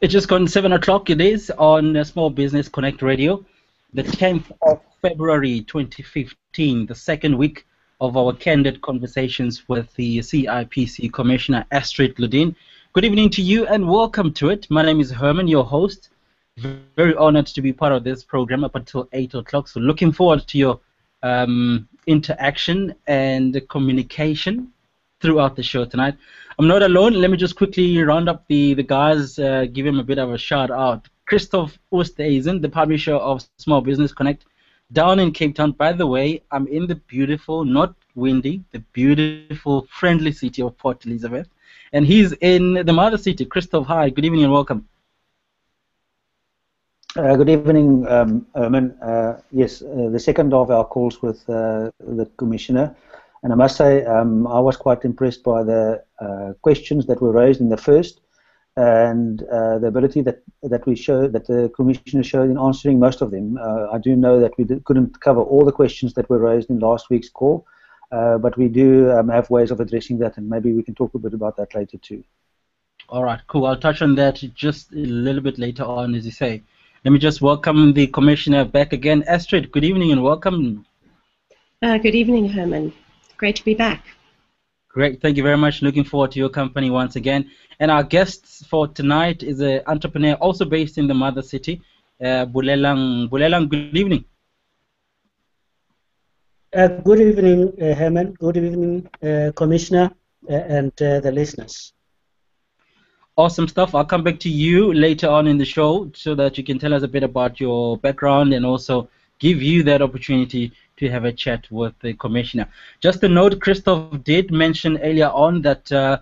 It's just gone 7 o'clock, it is, on Small Business Connect Radio, the 10th of February 2015, the second week of our candid conversations with the CIPC Commissioner Astrid Ludin. Good evening to you and welcome to it. My name is Herman, your host. Very honored to be part of this program up until 8 o'clock. So, looking forward to your um, interaction and communication throughout the show tonight. I'm not alone. Let me just quickly round up the, the guys, uh, give him a bit of a shout out. Christoff Oosthuysen, the publisher of Small Business Connect, down in Cape Town. By the way, I'm in the beautiful, not windy, the beautiful, friendly city of Port Elizabeth. And he's in the mother city. Christoff, hi, good evening and welcome. Uh, good evening, um, Herman. Uh, yes, uh, the second of our calls with uh, the Commissioner. And I must say, um, I was quite impressed by the uh, questions that were raised in the first, and uh, the ability that that we showed, that the commissioner showed in answering most of them. Uh, I do know that we did, couldn't cover all the questions that were raised in last week's call, uh, but we do um, have ways of addressing that, and maybe we can talk a bit about that later too. All right, cool. I'll touch on that just a little bit later on, as you say. Let me just welcome the commissioner back again. Astrid, good evening and welcome. Uh, good evening, Herman. Great to be back. Great, thank you very much. Looking forward to your company once again. And our guest for tonight is an entrepreneur also based in the mother city, uh, Bolelang. Bolelang, good evening. Uh, good evening, uh, Herman. Good evening, uh, Commissioner, uh, and uh, the listeners. Awesome stuff. I'll come back to you later on in the show so that you can tell us a bit about your background and also give you that opportunity to have a chat with the commissioner. Just a note, Christoff did mention earlier on that uh,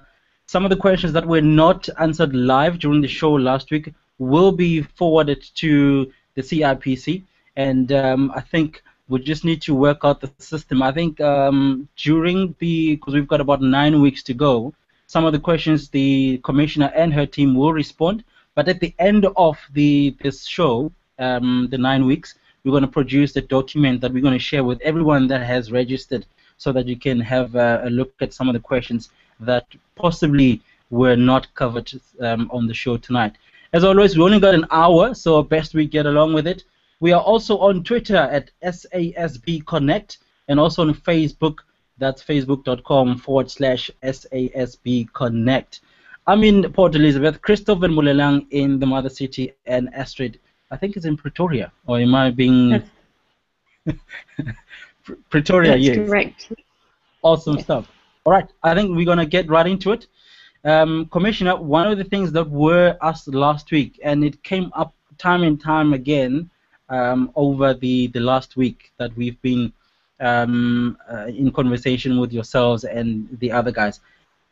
some of the questions that were not answered live during the show last week will be forwarded to the CIPC, and um, I think we just need to work out the system. I think um, during the, because we've got about nine weeks to go, some of the questions the commissioner and her team will respond, but at the end of the this show, um, the nine weeks, we're going to produce a document that we're going to share with everyone that has registered so that you can have a, a look at some of the questions that possibly were not covered um, on the show tonight. As always, we only got an hour, so best we get along with it. We are also on Twitter at SASB Connect and also on Facebook. That's facebook.com forward slash SASB Connect. I'm in Port Elizabeth, Christopher Mulelang in the mother city, and Astrid I think it's in Pretoria, or am I being Pretoria? That's yes. correct. Awesome stuff. All right, I think we're gonna get right into it. Um, Commissioner, one of the things that were asked last week, and it came up time and time again um, over the, the last week that we've been um, uh, in conversation with yourselves and the other guys,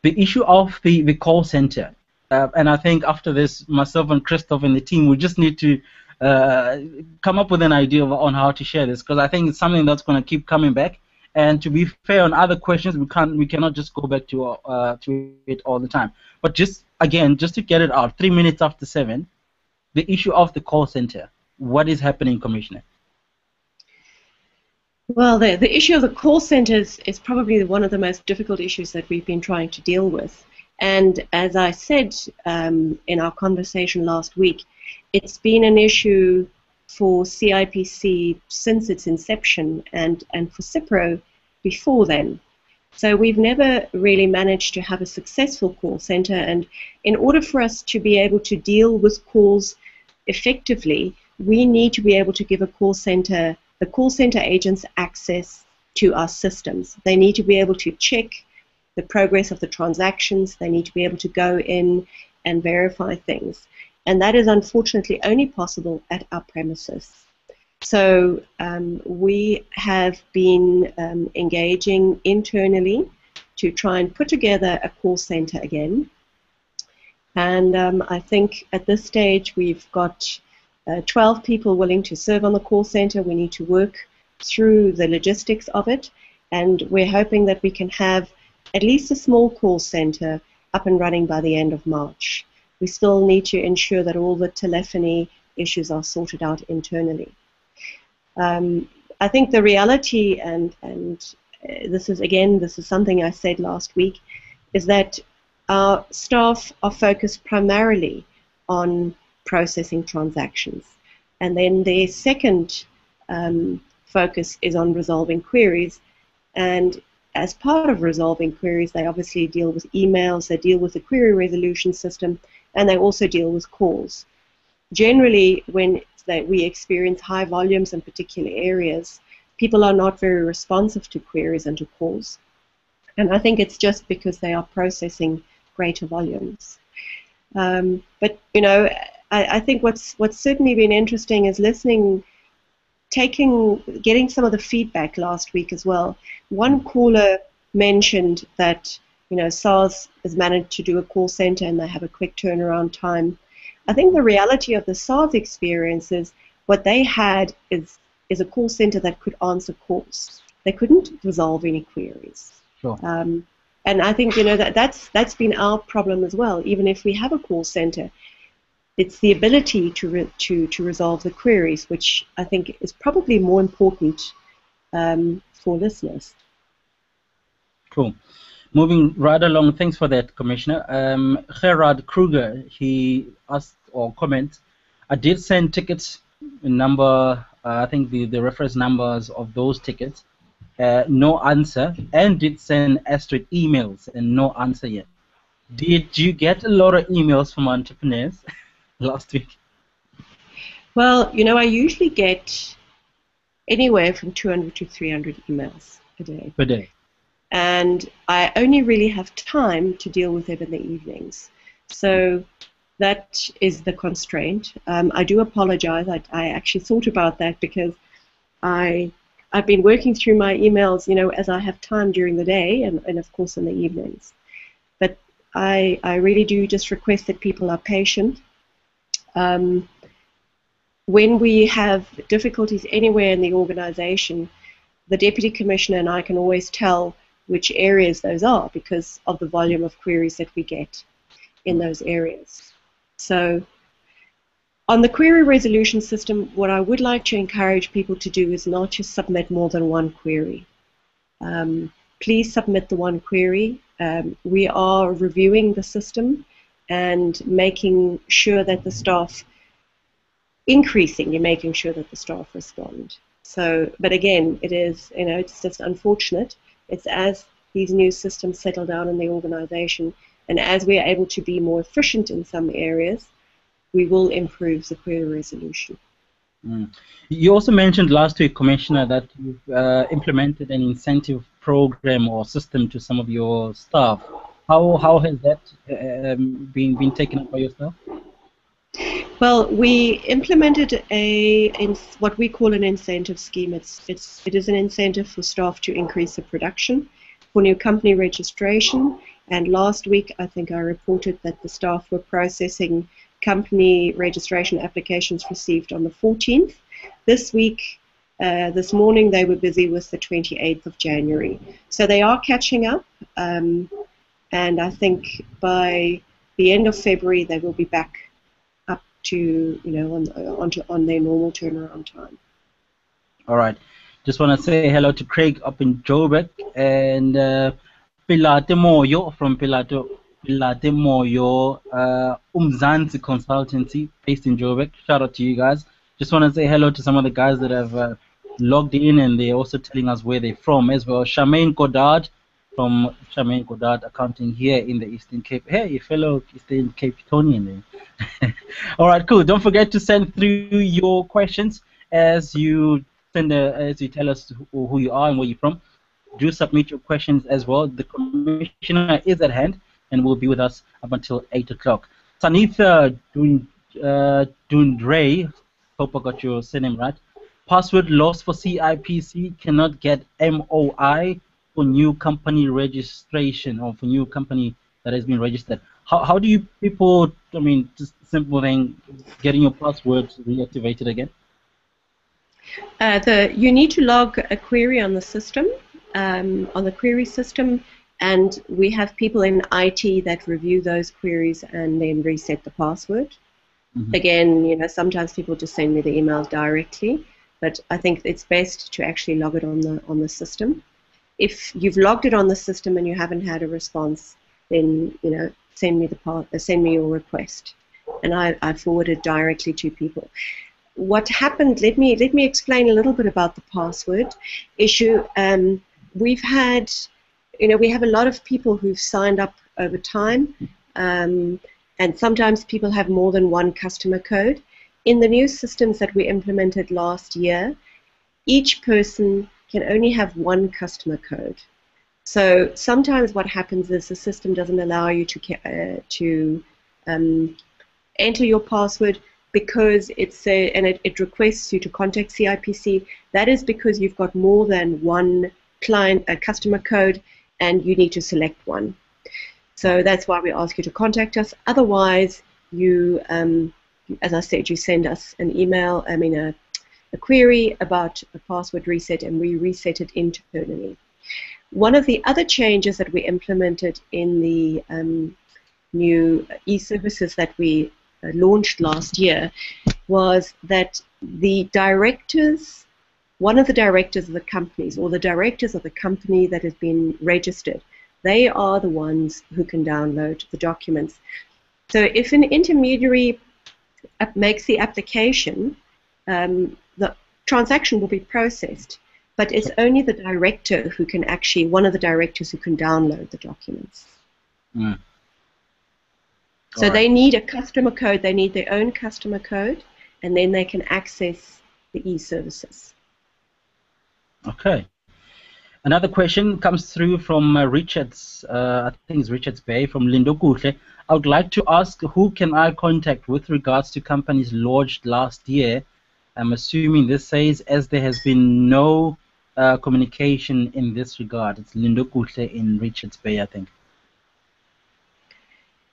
the issue of the, the call center. Uh, and I think after this, myself and Christoff and the team, we just need to uh, come up with an idea of, on how to share this because I think it's something that's going to keep coming back. And to be fair on other questions, we can't we cannot just go back to uh, to it all the time. But just again, just to get it out, three minutes after seven, the issue of the call center. What is happening, Commissioner? Well, the, the issue of the call centers is probably one of the most difficult issues that we've been trying to deal with. And as I said um, in our conversation last week, it's been an issue for CIPC since its inception and, and for CIPRO before then. So we've never really managed to have a successful call center. And in order for us to be able to deal with calls effectively, we need to be able to give a call center, the call center agents access to our systems. They need to be able to check the progress of the transactions. They need to be able to go in and verify things and that is unfortunately only possible at our premises. So um, we have been um, engaging internally to try and put together a call center again. And um, I think at this stage we've got uh, 12 people willing to serve on the call center. We need to work through the logistics of it, and we're hoping that we can have at least a small call center up and running by the end of March we still need to ensure that all the telephony issues are sorted out internally. Um, I think the reality, and, and uh, this is again, this is something I said last week, is that our staff are focused primarily on processing transactions. And then their second um, focus is on resolving queries. And as part of resolving queries, they obviously deal with emails, they deal with the query resolution system, and they also deal with calls. Generally, when they, we experience high volumes in particular areas, people are not very responsive to queries and to calls. And I think it's just because they are processing greater volumes. Um, but, you know, I, I think what's, what's certainly been interesting is listening taking getting some of the feedback last week as well. One caller mentioned that you know SARS has managed to do a call center and they have a quick turnaround time. I think the reality of the SARS experience is what they had is is a call center that could answer calls. They couldn't resolve any queries. Sure. Um, and I think you know that that's that's been our problem as well. Even if we have a call center, it's the ability to, re- to, to resolve the queries, which I think is probably more important um, for listeners. Cool. Moving right along, thanks for that, Commissioner. Um, Gerard Kruger, he asked or comment, I did send tickets, number, uh, I think the, the reference numbers of those tickets, uh, no answer, and did send asterisk emails and no answer yet. Did you get a lot of emails from entrepreneurs? last week? Well, you know, I usually get anywhere from 200 to 300 emails a day. Per day. And I only really have time to deal with them in the evenings. So that is the constraint. Um, I do apologize. I, I actually thought about that because I I've been working through my emails, you know, as I have time during the day and, and of course in the evenings. But I I really do just request that people are patient um, when we have difficulties anywhere in the organization, the deputy commissioner and I can always tell which areas those are because of the volume of queries that we get in those areas. So on the query resolution system, what I would like to encourage people to do is not to submit more than one query. Um, please submit the one query. Um, we are reviewing the system and making sure that the staff increasing you're making sure that the staff respond so but again it is you know it's just unfortunate it's as these new systems settle down in the organization and as we are able to be more efficient in some areas we will improve the query resolution mm. you also mentioned last week commissioner that you've uh, implemented an incentive program or system to some of your staff how how has that um, been been taken up by yourself? Well, we implemented a what we call an incentive scheme. It's it's it is an incentive for staff to increase the production for new company registration. And last week, I think I reported that the staff were processing company registration applications received on the 14th. This week, uh, this morning, they were busy with the 28th of January. So they are catching up. Um, and I think by the end of February they will be back to you know on on, to, on their normal turnaround time. All right. Just want to say hello to Craig up in Joburg and uh, Pilate Moyo from Pilato Pilate Moyo uh, Umzansi Consultancy based in Joburg. Shout out to you guys. Just want to say hello to some of the guys that have uh, logged in and they're also telling us where they're from as well. Charmaine Godard from Charmaine Godard Accounting here in the Eastern Cape. Hey, fellow Eastern Capetonian. All right, cool. Don't forget to send through your questions as you send a, as you tell us who, who you are and where you're from. Do submit your questions as well. The commissioner is at hand and will be with us up until 8 o'clock. Sanitha Dun, uh, Dundray, hope I got your surname right. Password lost for CIPC cannot get MOI for new company registration or for new company that has been registered. How, how do you people, I mean, just simple thing, getting your password reactivated again? Uh, the you need to log a query on the system, um, on the query system, and we have people in IT that review those queries and then reset the password. Mm-hmm. Again, you know, sometimes people just send me the emails directly, but I think it's best to actually log it on the on the system if you've logged it on the system and you haven't had a response, then you know send me the part, uh, send me your request, and I, I forwarded directly to people. What happened? Let me let me explain a little bit about the password issue. Um, we've had, you know, we have a lot of people who've signed up over time, um, and sometimes people have more than one customer code. In the new systems that we implemented last year, each person can only have one customer code. So sometimes what happens is the system doesn't allow you to uh, to um, enter your password because it's a, and it, it requests you to contact CIPC. That is because you've got more than one client, a customer code, and you need to select one. So that's why we ask you to contact us. Otherwise, you, um, as I said, you send us an email, I mean a, a query about a password reset, and we reset it internally. One of the other changes that we implemented in the um, new e-services that we uh, launched last year was that the directors, one of the directors of the companies, or the directors of the company that has been registered, they are the ones who can download the documents. So if an intermediary makes the application, um, transaction will be processed, but it's only the director who can actually, one of the directors who can download the documents. Mm. So right. they need a customer code, they need their own customer code, and then they can access the e-services. Okay. Another question comes through from uh, Richards, uh, I think it's Richards Bay from Lindo Kuhle. I would like to ask who can I contact with regards to companies lodged last year. I'm assuming this says as there has been no uh, communication in this regard. It's Lindo Kuhle in Richards Bay, I think.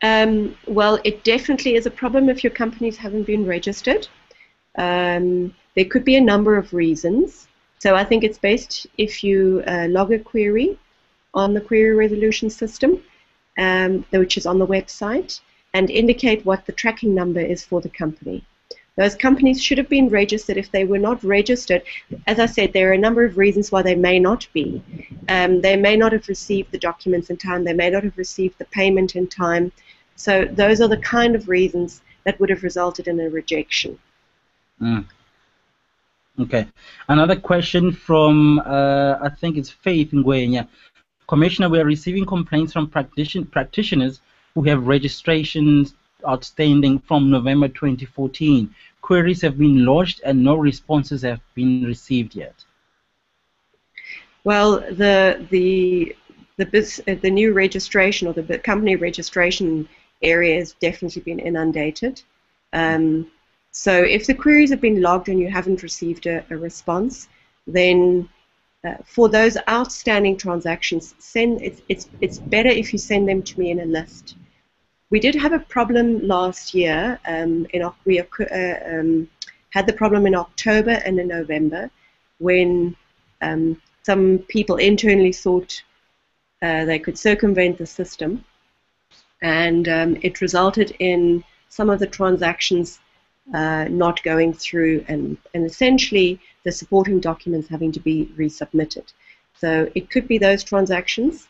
Um, well, it definitely is a problem if your companies haven't been registered. Um, there could be a number of reasons. So I think it's best if you uh, log a query on the query resolution system, um, which is on the website, and indicate what the tracking number is for the company. Those companies should have been registered. If they were not registered, as I said, there are a number of reasons why they may not be. Um, they may not have received the documents in time. They may not have received the payment in time. So those are the kind of reasons that would have resulted in a rejection. Mm. Okay. Another question from, uh, I think it's Faith Ngwenya. Commissioner, we are receiving complaints from practition practitioners who have registrations outstanding from November 2014. Queries have been lodged and no responses have been received yet. Well, the the the, the new registration or the company registration area has definitely been inundated. Um, so if the queries have been logged and you haven't received a, a response, then uh, for those outstanding transactions, send it's, it's, it's better if you send them to me in a list. We did have a problem last year. Um, in, we uh, um, had the problem in October and in November when um, some people internally thought uh, they could circumvent the system and um, it resulted in some of the transactions uh, not going through and, and essentially the supporting documents having to be resubmitted. So it could be those transactions.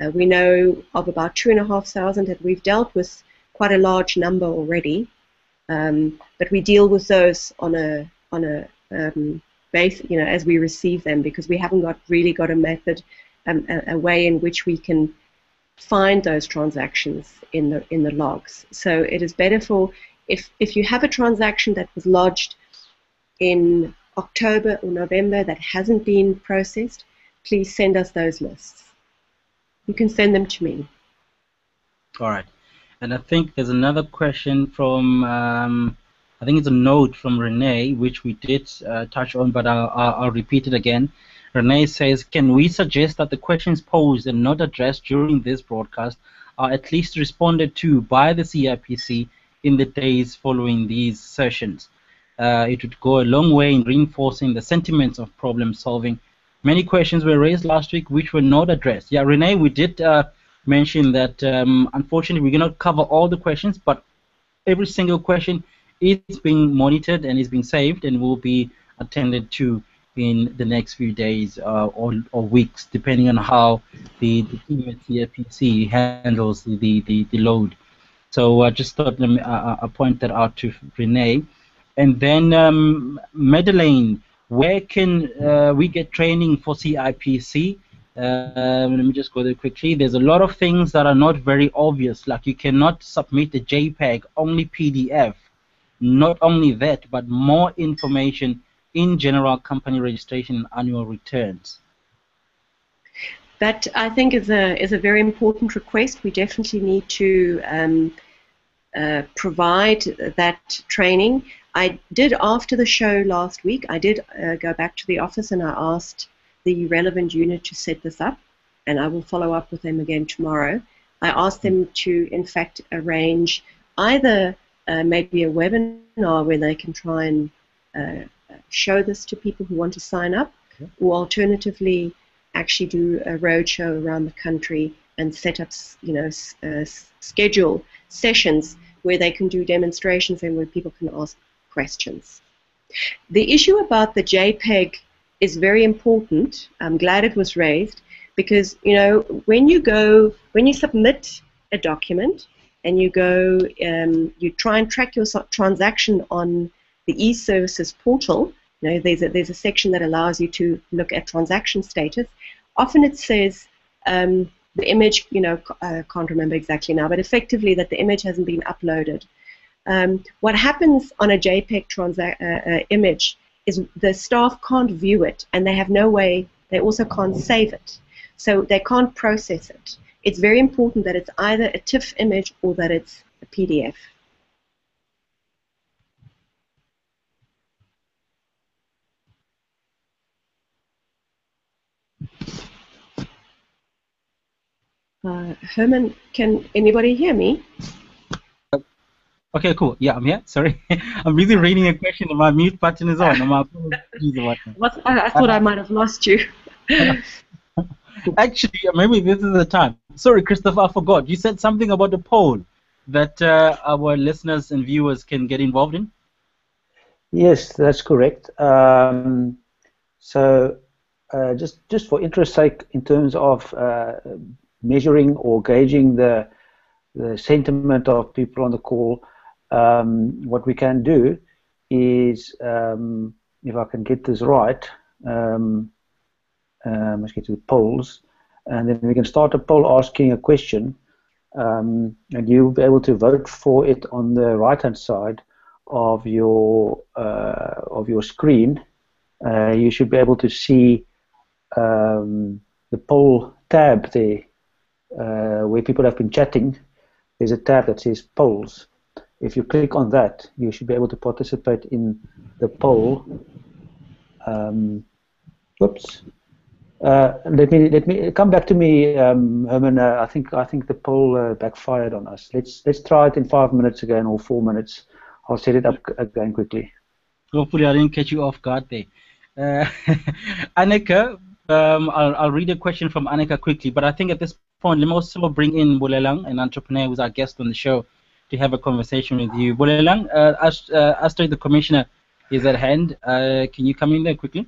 Uh, we know of about two and a half thousand that we've dealt with quite a large number already, um, but we deal with those on a on a um, base, you know, as we receive them because we haven't got really got a method, um, a, a way in which we can find those transactions in the in the logs. So it is better for if if you have a transaction that was lodged in October or November that hasn't been processed, please send us those lists. You can send them to me. All right. And I think there's another question from, um, I think it's a note from Renee, which we did uh, touch on, but I'll, I'll, repeat it again. Renee says, can we suggest that the questions posed and not addressed during this broadcast are at least responded to by the CIPC in the days following these sessions? Uh, it would go a long way in reinforcing the sentiments of problem solving. Many questions were raised last week which were not addressed. Yeah, Renee, we did uh, mention that um, unfortunately we cannot cover all the questions, but every single question is being monitored and is being saved and will be attended to in the next few days uh, or, or weeks, depending on how the, the team at CIPC handles the, the, the load. So I just thought me uh, uh point that out to Renee. And then um, Madeleine, where can uh, we get training for CIPC? Um, let me just go there quickly. There's a lot of things that are not very obvious, like you cannot submit a JPEG, only PDF. Not only that, but more information in general company registration and annual returns. That I think is a is a very important request. We definitely need to um, uh, provide that training. I did after the show last week. I did uh, go back to the office and I asked the relevant unit to set this up, and I will follow up with them again tomorrow. I asked them to, in fact, arrange either uh, maybe a webinar where they can try and uh, show this to people who want to sign up, okay. or alternatively, actually do a roadshow around the country and set up, you know, uh, schedule sessions where they can do demonstrations and where people can ask questions. The issue about the JPEG is very important. I'm glad it was raised because you know when you go when you submit a document and you go um, you try and track your transaction on the e-services portal. You know there's a, there's a section that allows you to look at transaction status. Often it says um, the image, you know, I can't remember exactly now, but effectively that the image hasn't been uploaded. Um, what happens on a JPEG transa- uh, uh, image is the staff can't view it and they have no way, they also can't save it. So they can't process it. It's very important that it's either a TIFF image or that it's a PDF. Uh, Herman, can anybody hear me? Okay, cool. Yeah, I'm here. Sorry. I'm busy reading a question and my mute button is on. what, I, I thought I might have lost you. Actually, maybe this is the time. Sorry, Christopher, I forgot. You said something about the poll that uh, our listeners and viewers can get involved in? Yes, that's correct. Um, so, uh, just just for interest sake, in terms of uh, measuring or gauging the the sentiment of people on the call, um, what we can do is, um, if I can get this right, um, uh, let's get to the polls, and then we can start a poll asking a question, um, and you'll be able to vote for it on the right-hand side of your uh, of your screen. Uh, you should be able to see um, the poll tab there, uh, where people have been chatting. There's a tab that says polls if you click on that, you should be able to participate in the poll. Um, whoops. Uh, let me let me come back to me, um, Herman. Uh, I think I think the poll uh, backfired on us. Let's let's try it in five minutes again or four minutes. I'll set it up again quickly. Hopefully, I didn't catch you off guard there. Uh, Annika, um, I'll, I'll read a question from Annika quickly, but I think at this point, let me also bring in Bolelang, an entrepreneur who's our guest on the show to have a conversation with you. Bolelang, uh, as, uh, Astrid, the commissioner, is at hand. Uh, can you come in there quickly?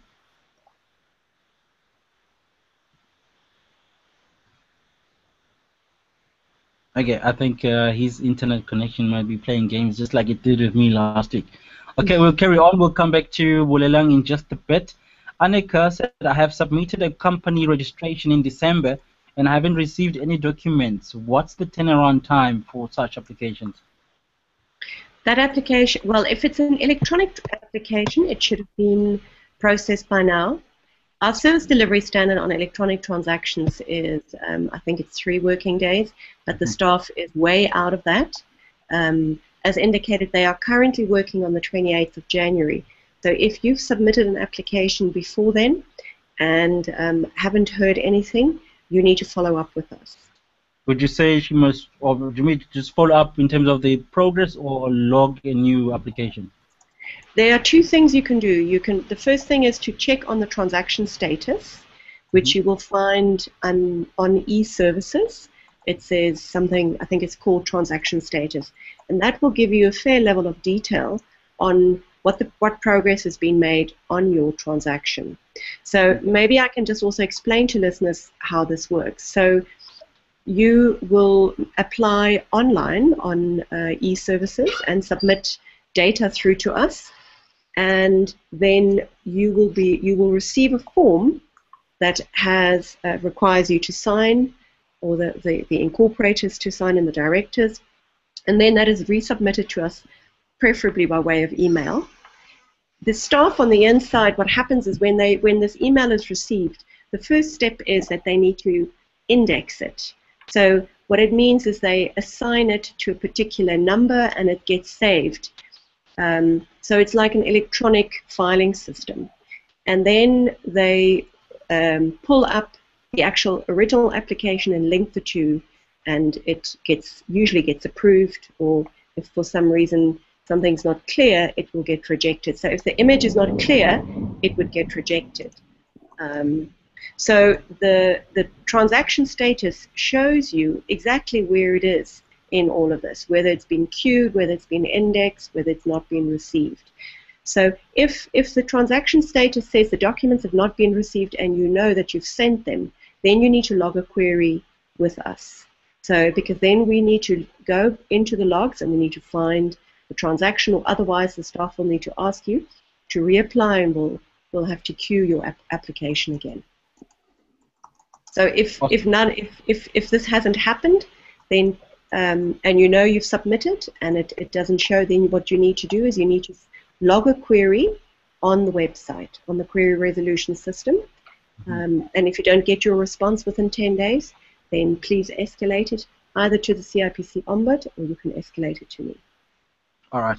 Okay, I think uh, his internet connection might be playing games just like it did with me last week. Okay, we'll carry on. We'll come back to Bolelang in just a bit. Annika said, I have submitted a company registration in December and I haven't received any documents. What's the turnaround time for such applications? That application, well, if it's an electronic application, it should have been processed by now. Our service delivery standard on electronic transactions is, um, I think it's three working days, but the mm-hmm. staff is way out of that. Um, as indicated, they are currently working on the 28th of January. So if you've submitted an application before then and um, haven't heard anything, you need to follow up with us. Would you say she must, or do you mean just follow up in terms of the progress or log a new application? There are two things you can do. You can the first thing is to check on the transaction status, which you will find on, on e-services. It says something, I think it's called transaction status, and that will give you a fair level of detail on what the what progress has been made on your transaction. So maybe I can just also explain to listeners how this works. So you will apply online on uh, e-services and submit data through to us, and then you will be you will receive a form that has uh, requires you to sign, or the, the, the incorporators to sign and the directors, and then that is resubmitted to us, preferably by way of email. The staff on the inside, what happens is when they when this email is received, the first step is that they need to index it. So what it means is they assign it to a particular number and it gets saved. Um, so it's like an electronic filing system. And then they um, pull up the actual original application and link the two, and it gets usually gets approved, or if for some reason something's not clear, it will get rejected. So if the image is not clear, it would get rejected. Um, so the, the transaction status shows you exactly where it is in all of this, whether it's been queued, whether it's been indexed, whether it's not been received. So if, if the transaction status says the documents have not been received and you know that you've sent them, then you need to log a query with us. So because then we need to go into the logs and we need to find the transaction or otherwise the staff will need to ask you to reapply and we'll, we'll have to queue your ap application again. So if, okay. if none if, if, if this hasn't happened, then um, and you know you've submitted and it, it doesn't show, then what you need to do is you need to log a query on the website, on the query resolution system. Mm-hmm. Um, and if you don't get your response within 10 days, then please escalate it either to the CIPC Ombud or you can escalate it to me. All right.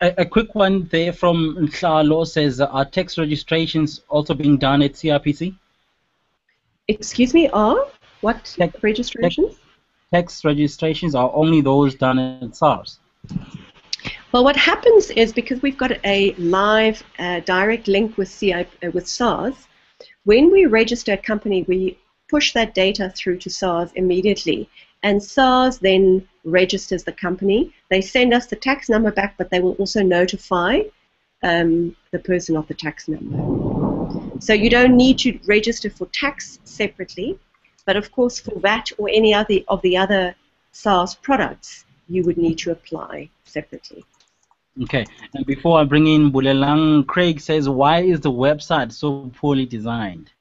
A, a quick one there from Nhlalo says, are tax registrations also being done at CRPC? Excuse me, are what tax, registrations? Tax registrations are only those done at SARS. Well, what happens is because we've got a live uh, direct link with CI, uh, with SARS, when we register a company, we push that data through to SARS immediately, and SARS then registers the company. They send us the tax number back, but they will also notify um, the person of the tax number. So you don't need to register for tax separately, but of course for VAT or any other of the other SARS products, you would need to apply separately. Okay, and before I bring in Bolelang, Craig says, why is the website so poorly designed?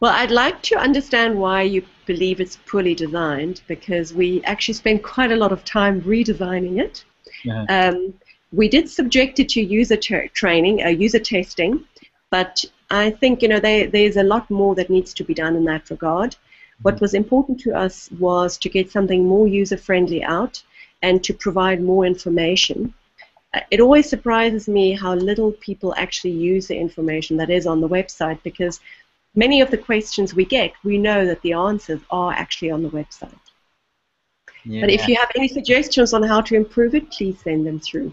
Well, I'd like to understand why you believe it's poorly designed because we actually spent quite a lot of time redesigning it. Yeah. Um, we did subject it to user training, uh, user testing, but I think you know they, there's a lot more that needs to be done in that regard. What mm-hmm. was important to us was to get something more user friendly out and to provide more information. Uh, it always surprises me how little people actually use the information that is on the website because many of the questions we get, we know that the answers are actually on the website. Yeah. But if you have any suggestions on how to improve it, please send them through.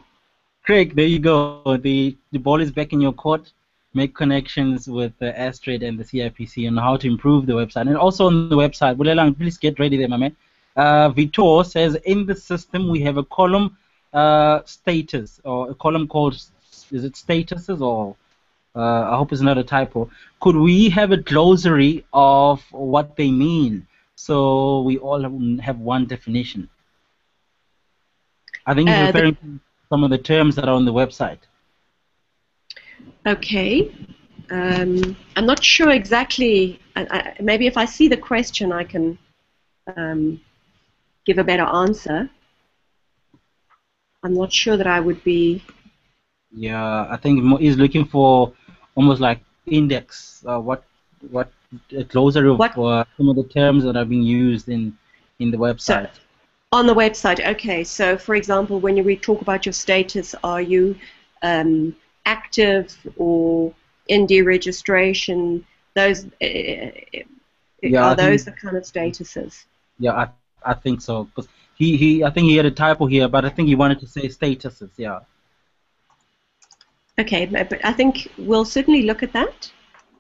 Craig, there you go. The the ball is back in your court. Make connections with the Astrid and the CIPC on how to improve the website. And also on the website, Bolelang, please get ready there, my man. Uh, Vitor says in the system we have a column uh, status or a column called is it statuses or uh, I hope it's not a typo. Could we have a glossary of what they mean so we all have one definition? I think he's uh, referring to some of the terms that are on the website. Okay. Um, I'm not sure exactly. I, I, maybe if I see the question, I can um, give a better answer. I'm not sure that I would be. Yeah, I think he's looking for almost like index. Uh, what what a glossary of? Uh, some of the terms that are being used in in the website. So, on the website, okay. So, for example, when we talk about your status, are you um, active or in deregistration? Those uh, yeah, are those think, the kind of statuses? Yeah, I, I think so. Because he, he, I think he had a typo here, but I think he wanted to say statuses. Yeah. Okay, but I think we'll certainly look at that.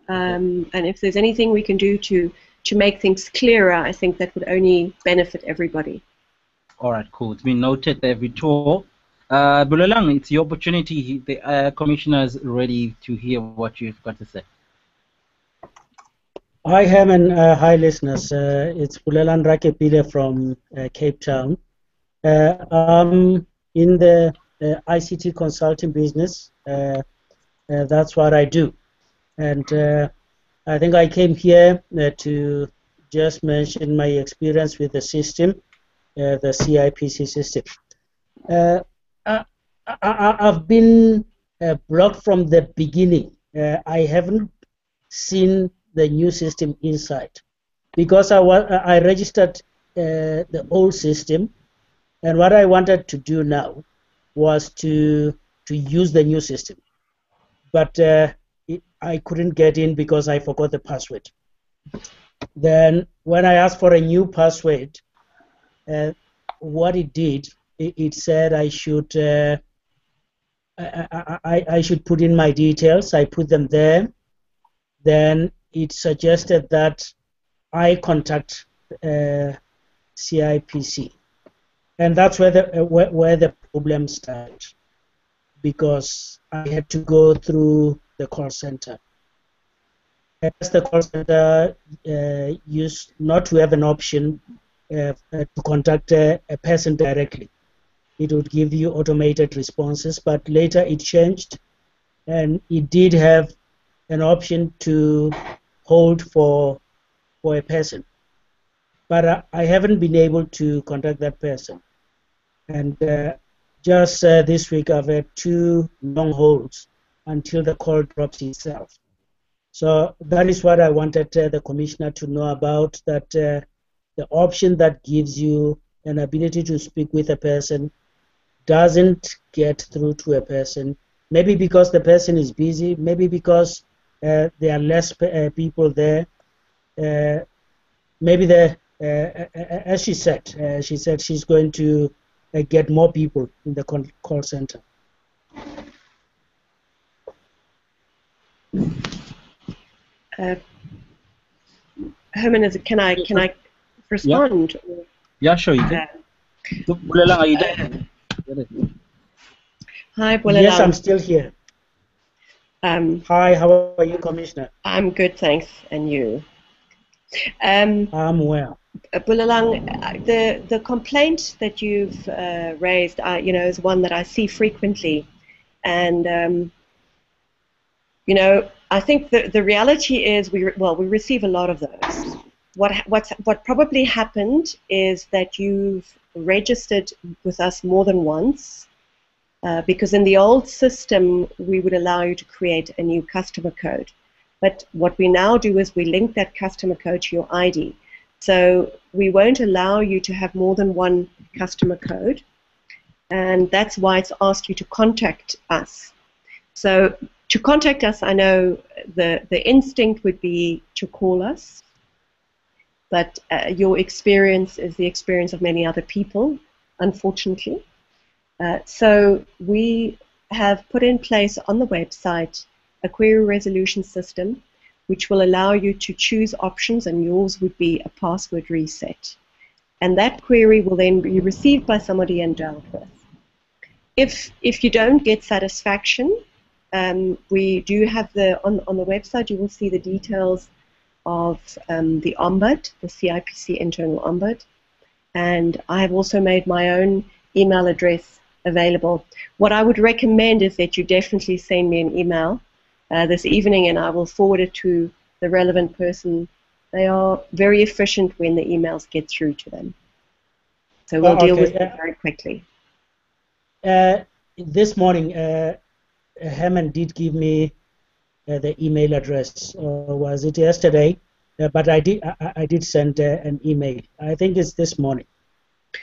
Um, and if there's anything we can do to to make things clearer, I think that would only benefit everybody. All right, cool. It's been noted there, Vitor. Uh, Bolelang, it's your opportunity. The uh, commissioner is ready to hear what you've got to say. Hi, Herman. Uh, hi, listeners. Uh, it's Bolelang Rakeepile from uh, Cape Town. Uh, I'm in the Uh, ICT consulting business. Uh, uh, that's what I do. And uh, I think I came here to just mention my experience with the system, the CIPC system. I, have been blocked from the beginning. I haven't seen the new system inside. Because I, I registered uh, the old system, and what I wanted to do now was to to use the new system, but uh, it, I couldn't get in because I forgot the password. Then when I asked for a new password, uh, what it did, it, it said I should uh, I, I, I should put in my details. I put them there. Then it suggested that I contact uh, CIPC, and that's where the uh, where, where, the problem started, because I had to go through the call center. As the call center uh, used not to have an option uh, to contact a, a person directly, it would give you automated responses, but later it changed, and it did have an option to hold for for a person. But uh, I haven't been able to contact that person. And uh, just uh, this week, I've had two long holds until the call drops itself. So that is what I wanted uh, the commissioner to know about that uh, the option that gives you an ability to speak with a person doesn't get through to a person. Maybe because the person is busy, maybe because uh, there are less uh, people there. Uh, maybe the as she said, she said she's going to get more people in the call center. Uh, Herman, is, can I can I respond? Yeah, yeah sure you can. Uh, are you there? Hi, Bolelang. Yes, I'm still here. Um, Hi, how are you, Commissioner? I'm good, thanks, and you? Um, I'm well. Uh, Bolelang, uh, the the complaint that you've uh, raised, uh, you know, is one that I see frequently, and um, you know, I think the the reality is we well we receive a lot of those. What what's what probably happened is that you've registered with us more than once uh, because in the old system, we would allow you to create a new customer code. But what we now do is we link that customer code to your ID. So we won't allow you to have more than one customer code. And that's why it's asked you to contact us. So to contact us, I know the, the instinct would be to call us. But uh, your experience is the experience of many other people, unfortunately. Uh, so we have put in place on the website a query resolution system which will allow you to choose options and yours would be a password reset. And that query will then be received by somebody and dealt with. If, if you don't get satisfaction, um, we do have the, on, on the website, you will see the details of um, the Ombud, the CIPC internal Ombud. And I have also made my own email address available. What I would recommend is that you definitely send me an email uh, this evening and I will forward it to the relevant person. They are very efficient when the emails get through to them. So we'll oh, okay. deal with it very quickly. Uh, this morning, uh, Herman did give me uh, the email address. Or was it yesterday? Uh, but I did I, I did send uh, an email. I think it's this morning.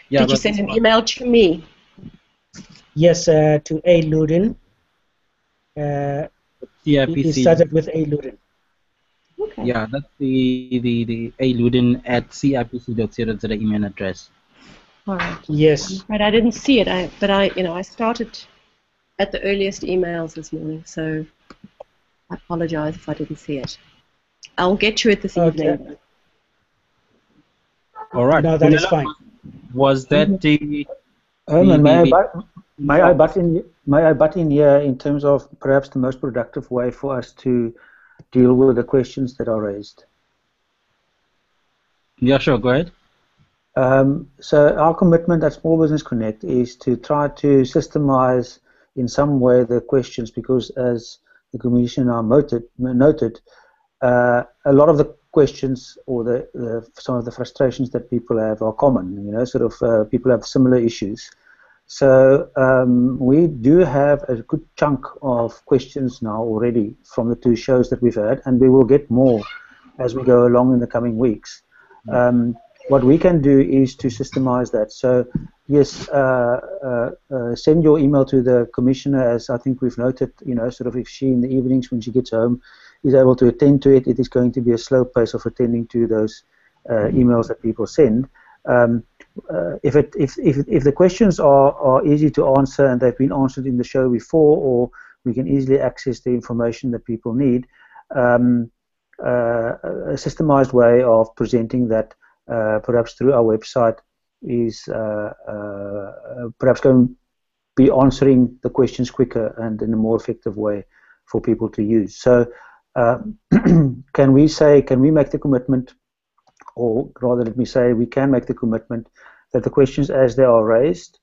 Yeah, did you send an email to me? Yes, uh, to A. Ludin. Uh, CIPC. It started with A. Ludin. Okay. Yeah, that's the the the A. Ludin at cipc.co.za email address. All right. Yes. Right, I didn't see it, I, but I, you know, I started at the earliest emails this morning, so I apologize if I didn't see it. I'll get to it this okay. evening. All right. No, that is fine. Was that mm -hmm. the Herman, may, I butt, may, I butt in, may I butt in here in terms of perhaps the most productive way for us to deal with the questions that are raised? Yeah, sure. Go ahead. Um, so our commitment at Small Business Connect is to try to systemize in some way the questions because as the commissioner noted, noted uh, a lot of the questions or the, the, some of the frustrations that people have are common. You know, sort of uh, people have similar issues. So um, we do have a good chunk of questions now already from the two shows that we've had, and we will get more as we go along in the coming weeks. Um, what we can do is to systemize that. So yes, uh, uh, uh, send your email to the commissioner, as I think we've noted. You know, sort of if she in the evenings when she gets home is able to attend to it, it is going to be a slow pace of attending to those uh, emails that people send. Um, uh, if, it, if, if, if the questions are, are easy to answer and they've been answered in the show before, or we can easily access the information that people need, um, uh, a systemized way of presenting that, uh, perhaps through our website, is uh, uh, perhaps going to be answering the questions quicker and in a more effective way for people to use. So, can we say, can we make the commitment or rather let me say we can make the commitment that the questions as they are raised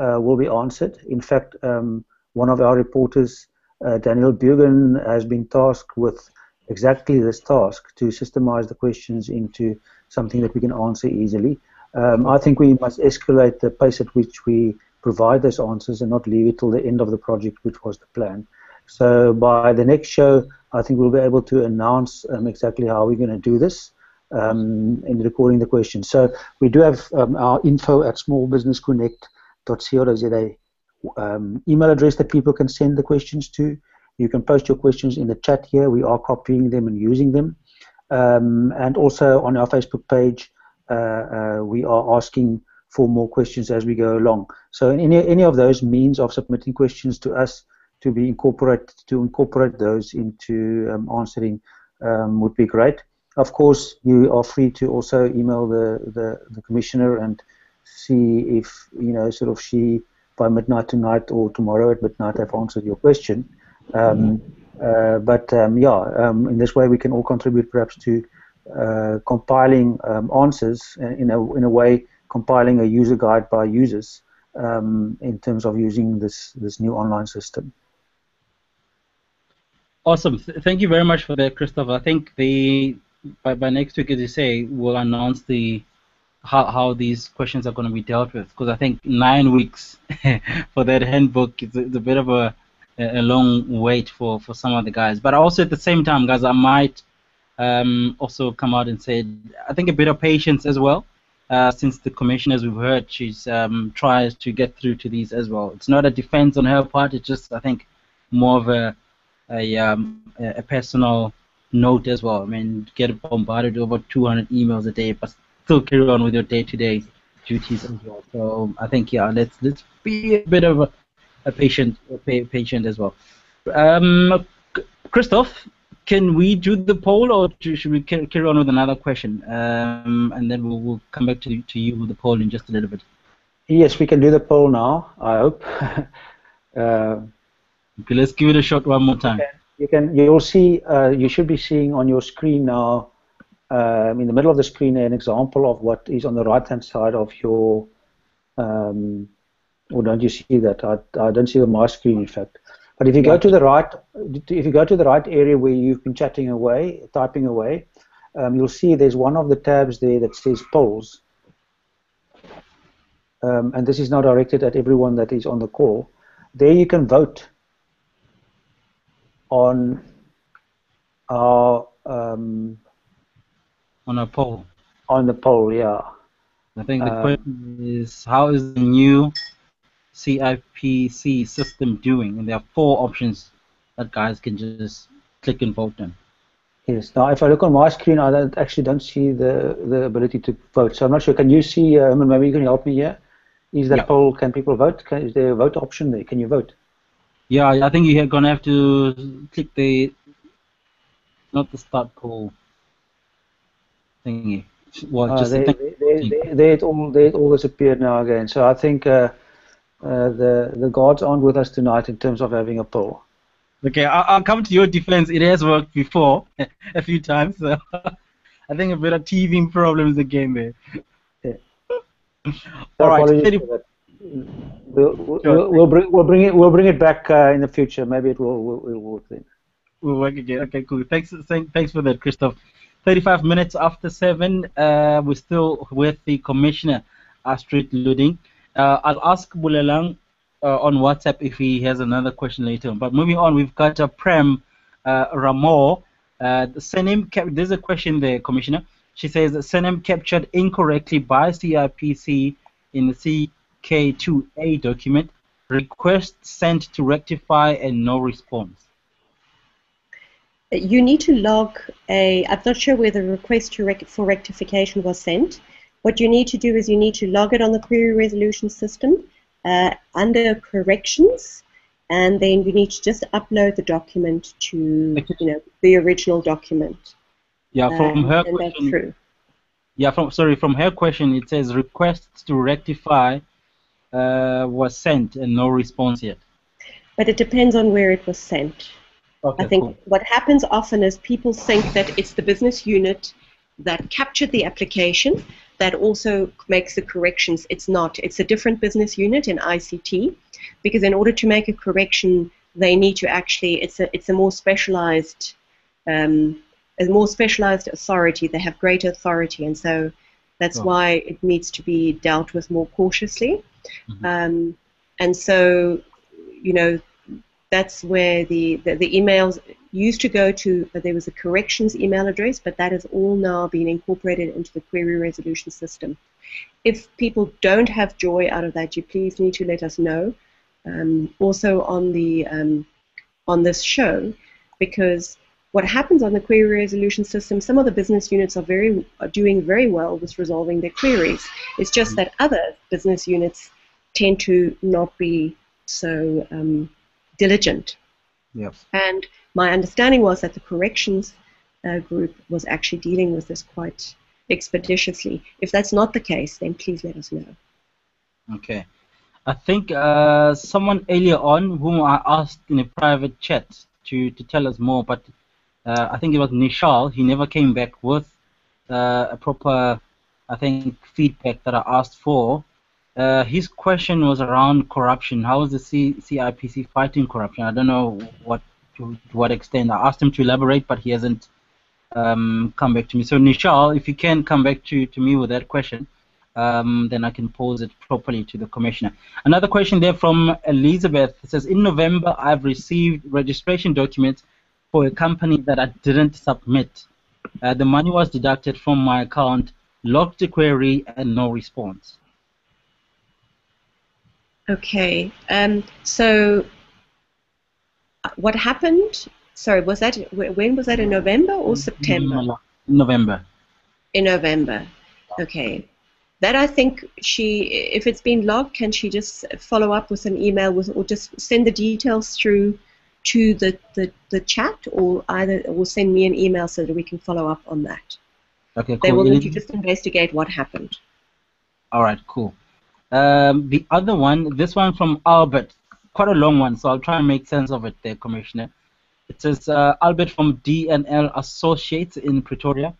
uh, will be answered. In fact, um, one of our reporters, uh, Daniel Bugen, has been tasked with exactly this task to systemize the questions into something that we can answer easily. Um, I think we must escalate the pace at which we provide those answers and not leave it till the end of the project, which was the plan. So by the next show, I think we'll be able to announce um, exactly how we're going to do this um, in recording the questions. So we do have um, our info at smallbusinessconnect.co.za um, email address that people can send the questions to. You can post your questions in the chat here. We are copying them and using them. Um, and also on our Facebook page, uh, uh, we are asking for more questions as we go along. So any any of those means of submitting questions to us to be incorporated to incorporate those into um, answering um, would be great. Of course, you are free to also email the, the, the, commissioner and see if, you know, sort of she by midnight tonight or tomorrow at midnight have answered your question. Um, uh, but um, yeah, um, in this way we can all contribute perhaps to uh, compiling um, answers in a, in a way, compiling a user guide by users um, in terms of using this, this new online system. Awesome. Thank you very much for that, Christopher. I think the by, by next week, as you say, we'll announce the how, how these questions are going to be dealt with. Because I think nine weeks for that handbook is a, a bit of a, a long wait for, for some of the guys. But also at the same time, guys, I might um, also come out and say I think a bit of patience as well. Uh, since the commissioner, as we've heard, she's um, tries to get through to these as well. It's not a defense on her part. It's just I think more of a a, um, a personal note as well. I mean, get bombarded with over 200 emails a day, but still carry on with your day-to-day duties as well. So I think yeah, let's let's be a bit of a, a patient, a patient as well. Um, Christoff, can we do the poll, or should we carry on with another question? Um, and then we'll, we'll come back to to you with the poll in just a little bit. Yes, we can do the poll now. I hope. uh, okay, let's give it a shot one more time. Okay you can you'll see uh, you should be seeing on your screen now um, in the middle of the screen an example of what is on the right hand side of your um, or don't you see that? I, I don't see the my screen in fact. But if you go to the right if you go to the right area where you've been chatting away typing away um, you'll see there's one of the tabs there that says polls. Um, and this is now directed at everyone that is on the call. There you can vote on our um, on a poll. On the poll, yeah. I think the uh, question is how is the new CIPC system doing? And there are four options that guys can just click and vote on. Yes. Now, if I look on my screen, I don't, actually don't see the the ability to vote. So I'm not sure. Can you see? Uh, maybe you can help me here. Is that poll? Can people vote? Can, is there a vote option there? Can you vote? Yeah, I think you're gonna have to click the not the start poll thingy. Well, uh, just they, the they, they, they, all they all disappeared now again. So I think uh, uh, the the gods aren't with us tonight in terms of having a poll. Okay, I'll, I'll come to your defense. It has worked before a few times. So I think a bit of teething problems again there. Yeah. All right. Apologies 30 for that. We'll, we'll, we'll bring we'll bring it we'll bring it back uh, in the future. Maybe it will will, will work then. We'll work again. Okay, cool. Thanks, thank- thanks for that, Christoff. 35 minutes after 7, uh, we're still with the Commissioner, Astrid Ludin. Uh, I'll ask Bolelang uh, on WhatsApp if he has another question later on. But moving on, we've got uh, Prem uh, Ramo. Uh, the surname cap- there's a question there, Commissioner. She says the surname captured incorrectly by CIPC in the CK2A document. Request sent to rectify and no response. you need to log a. I'm not sure where the request to rec- for rectification was sent. What you need to do is you need to log it on the query resolution system uh, under corrections, and then you need to just upload the document to you know the original document. Yeah, from Um, her question. Yeah, from sorry, from her question, it says requests to rectify uh, was sent and no response yet. But it depends on where it was sent. Okay, I think cool. what happens often is people think that it's the business unit that captured the application that also makes the corrections. It's not. It's a different business unit in ICT because in order to make a correction, they need to actually. It's a it's a more specialized, um, a more specialized authority. They have greater authority, and so that's Sure. why it needs to be dealt with more cautiously. Mhm. Um, and so, you know, that's where the, the, the emails used to go to, there was a corrections email address, but that has all now been incorporated into the query resolution system. If people don't have joy out of that, you please need to let us know. Um, also on the um, on this show, because what happens on the query resolution system, some of the business units are very are doing very well with resolving their queries. It's just that other business units tend to not be so um, diligent. Yep. And my understanding was that the corrections uh, group was actually dealing with this quite expeditiously. If that's not the case, then please let us know. Okay. I think uh, someone earlier on whom I asked in a private chat to, to tell us more, but uh, I think it was Nishal. He never came back with uh, a proper, I think, feedback that I asked for. Uh, his question was around corruption. How is the C- CIPC fighting corruption? I don't know what to, to what extent. I asked him to elaborate, but he hasn't um, come back to me. So Nishal, if you can come back to, to me with that question, um, then I can pose it properly to the commissioner. Another question there from Elizabeth it says, in November I've received registration documents for a company that I didn't submit. Uh, the money was deducted from my account, logged the query, and no response. Okay. Um, so, uh, what happened? Sorry, was that when was that in November or September? November. In November. Okay. That I think she, if it's been logged, can she just follow up with an email with, or just send the details through to the, the, the chat, or either, or send me an email so that we can follow up on that. Okay, They will Elizabeth- to just investigate what happened. All right, cool. Um, the other one, this one from Albert, quite a long one, so I'll try and make sense of it there, Commissioner. It says uh, Albert from DNL Associates in Pretoria.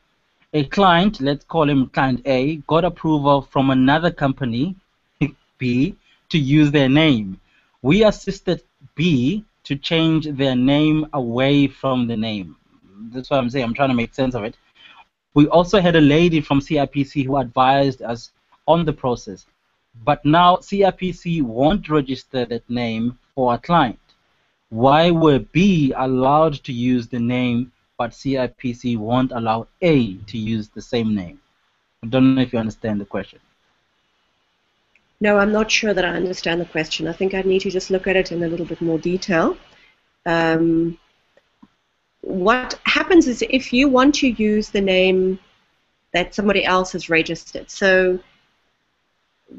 A client, let's call him client A, got approval from another company, B, to use their name. We assisted B to change their name away from the name. That's what I'm saying. I'm trying to make sense of it. We also had a lady from CIPC who advised us on the process. But now CIPC won't register that name for a client. Why were B allowed to use the name, but CIPC won't allow A to use the same name? I don't know if you understand the question. No, I'm not sure that I understand the question. I think I need to just look at it in a little bit more detail. Um, what happens is if you want to use the name that somebody else has registered, so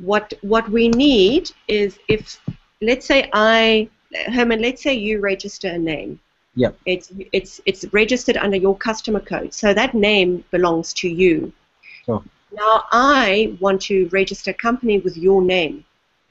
what what we need is if let's say I Herman, let's say you register a name. Yep. It's it's it's registered under your customer code, so that name belongs to you. Sure. Now I want to register a company with your name.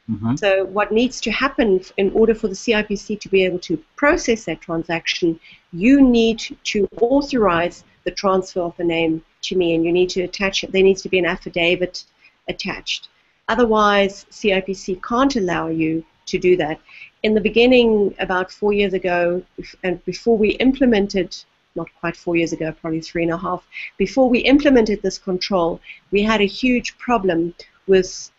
hmm So what needs to happen in order for the CIPC to be able to process that transaction, you need to authorize the transfer of the name to me, and you need to attach it. There needs to be an affidavit attached. Otherwise, CIPC can't allow you to do that. In the beginning, about four years ago, and before we implemented, not quite four years ago, probably three and a half, before we implemented this control, we had a huge problem with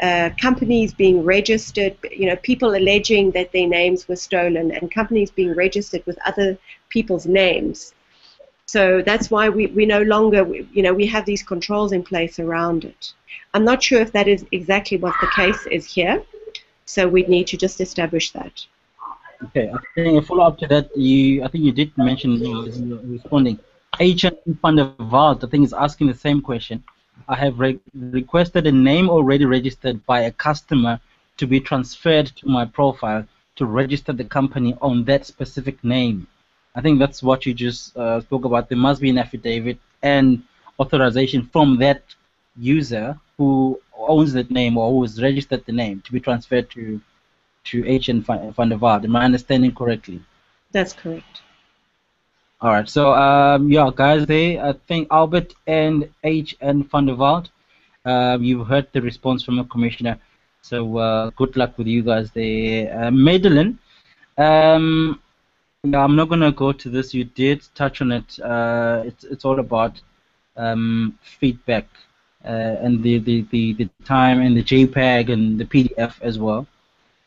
uh, companies being registered, you know, people alleging that their names were stolen, and companies being registered with other people's names. So that's why we, we no longer, you know, we have these controls in place around it. I'm not sure if that is exactly what the case is here, so we need to just establish that. Okay, I think a follow up to that, you I think you did mention responding. Agent van I think, is asking the same question. I have re requested a name already registered by a customer to be transferred to my profile to register the company on that specific name. I think that's what you just uh, spoke about. There must be an affidavit and authorization from that user who owns that name or who has registered the name to be transferred to to HN van der Waard. Am I understanding correctly? That's correct. All right. So um, yeah, guys, they I think Albert and HN van der Waard. Um, you've heard the response from the commissioner. So uh, good luck with you guys there. Uh, Madeline, um, I'm not going to go to this. You did touch on it. Uh, it's, it's all about um, feedback uh, and the, the, the, the time and the JPEG and the PDF as well.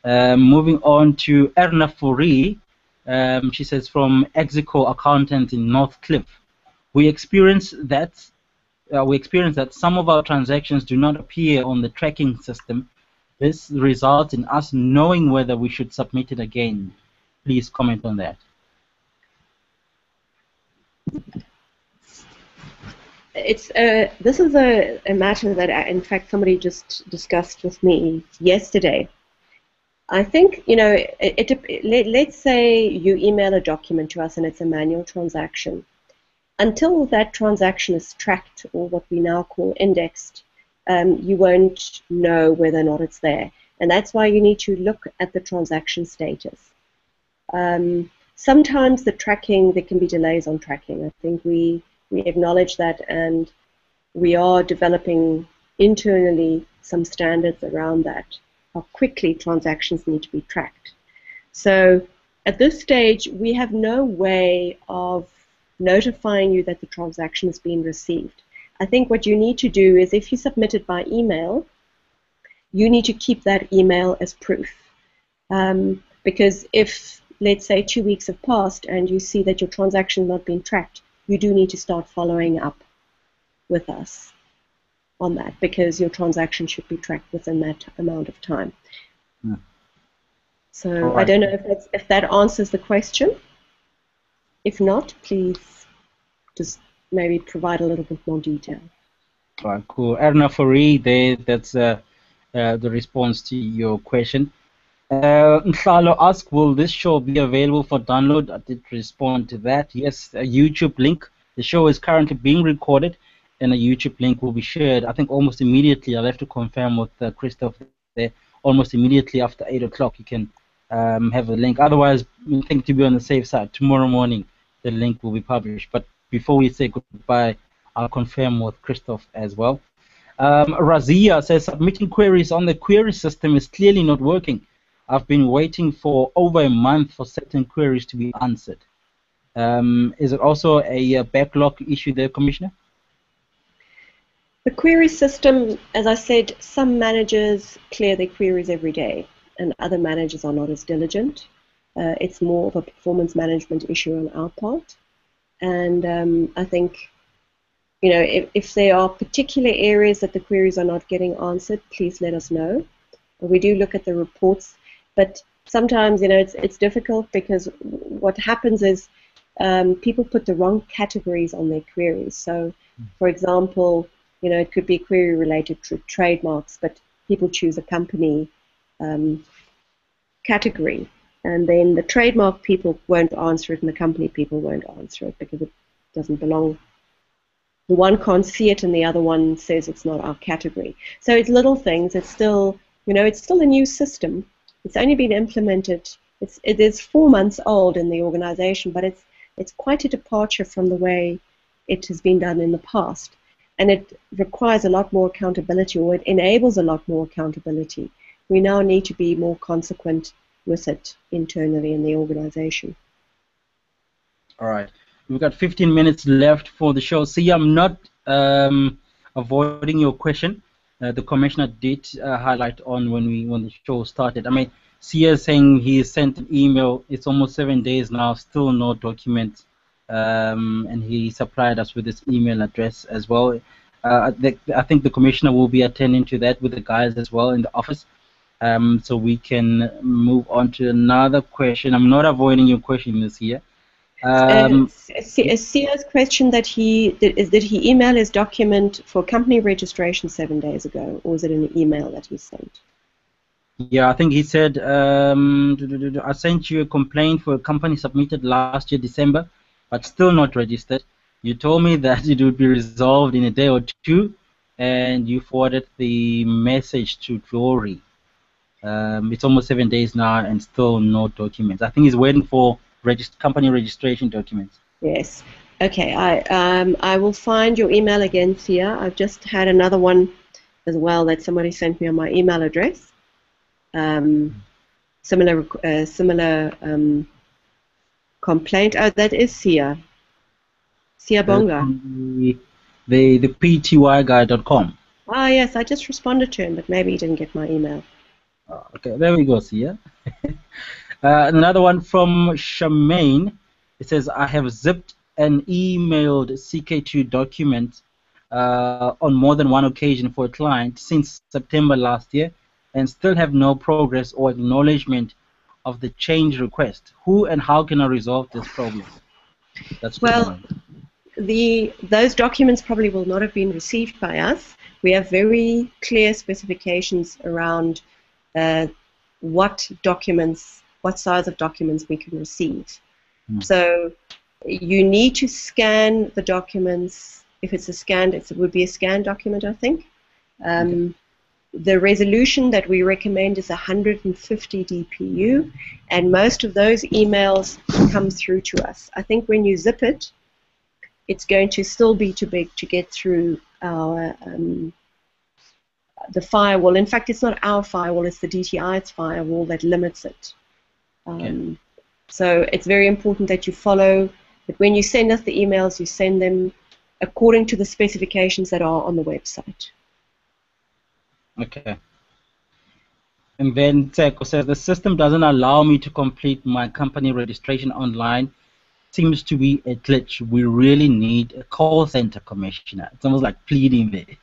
Um, moving on to Erna Furi, um, she says from Exico Accountant in Northcliff, we experience that uh, we experience that some of our transactions do not appear on the tracking system. This results in us knowing whether we should submit it again. Please comment on that. It's uh, this is a, a matter that, I, in fact, somebody just discussed with me yesterday. I think, you know, it, it, let, let's say you email a document to us and it's a manual transaction. Until that transaction is tracked, or what we now call indexed, um, you won't know whether or not it's there. And that's why you need to look at the transaction status. Um, sometimes the tracking, there can be delays on tracking. I think we, we acknowledge that and we are developing internally some standards around that how quickly transactions need to be tracked. So at this stage, we have no way of notifying you that the transaction has been received. I think what you need to do is if you submit it by email, you need to keep that email as proof. Um, because if, let's say, two weeks have passed and you see that your transaction has not been tracked, you do need to start following up with us on that because your transaction should be tracked within that amount of time. Yeah. So right. I don't know if, that's, if that answers the question. If not, please just maybe provide a little bit more detail. All right, cool. Erna Fari, there, that's uh, uh, the response to your question. Uh, asked, will this show be available for download? I did respond to that. Yes, a YouTube link. The show is currently being recorded and a YouTube link will be shared. I think almost immediately. I'll have to confirm with uh, Christoff there. Almost immediately after 8 o'clock, you can um, have a link. Otherwise, we think to be on the safe side. Tomorrow morning, the link will be published. But before we say goodbye, I'll confirm with Christoff as well. Um, Razia says submitting queries on the query system is clearly not working. I've been waiting for over a month for certain queries to be answered. Um, is it also a, a backlog issue there, Commissioner? The query system, as I said, some managers clear their queries every day, and other managers are not as diligent. Uh, it's more of a performance management issue on our part. And um, I think, you know, if, if there are particular areas that the queries are not getting answered, please let us know. We do look at the reports, but sometimes, you know, it's, it's difficult because what happens is um, people put the wrong categories on their queries. So, for example, you know, it could be a query related to trademarks, but people choose a company um, category, and then the trademark people won't answer it, and the company people won't answer it because it doesn't belong. The one can't see it, and the other one says it's not our category. So it's little things. It's still, you know, it's still a new system. It's only been implemented. It's it is four months old in the organization, but it's it's quite a departure from the way it has been done in the past. And it requires a lot more accountability, or it enables a lot more accountability. We now need to be more consequent with it internally in the organization. All right. We've got 15 minutes left for the show. See, I'm not um, avoiding your question. Uh, the commissioner did uh, highlight on when we when the show started. I mean, Sia saying he sent an email. It's almost seven days now, still no document, um, and he supplied us with his email address as well. Uh, the, I think the commissioner will be attending to that with the guys as well in the office. Um, so we can move on to another question. I'm not avoiding your question this year. Um, uh, Sia's question that he did, is did he email his document for company registration seven days ago, or was it an email that he sent? Yeah, I think he said um, I sent you a complaint for a company submitted last year December, but still not registered. You told me that it would be resolved in a day or two, and you forwarded the message to Glory. Um, it's almost seven days now, and still no documents. I think he's waiting for regist- company registration documents. Yes. Okay. I um, I will find your email again, Sia. I've just had another one as well that somebody sent me on my email address. Um, similar uh, similar um, complaint. Oh, that is Sia. Sia Bonga. The the, the ptyguy.com. Ah, yes. I just responded to him, but maybe he didn't get my email. Oh, okay, there we go, Sia. Uh, another one from Shamaine. It says, I have zipped and emailed CK2 document uh, on more than one occasion for a client since September last year and still have no progress or acknowledgement of the change request. Who and how can I resolve this problem? That's well, the those documents probably will not have been received by us. We have very clear specifications around uh, what documents what size of documents we can receive. Mm. So you need to scan the documents. If it's a scanned, it would be a scanned document, I think. Um, okay. The resolution that we recommend is 150 dpi, and most of those emails come through to us. I think when you zip it, it's going to still be too big to get through our um, the firewall. In fact, it's not our firewall; it's the DTI's firewall that limits it. Um, So it's very important that you follow that when you send us the emails, you send them according to the specifications that are on the website. Okay. And then Teko says the system doesn't allow me to complete my company registration online. Seems to be a glitch. We really need a call center commissioner. It's almost like pleading there.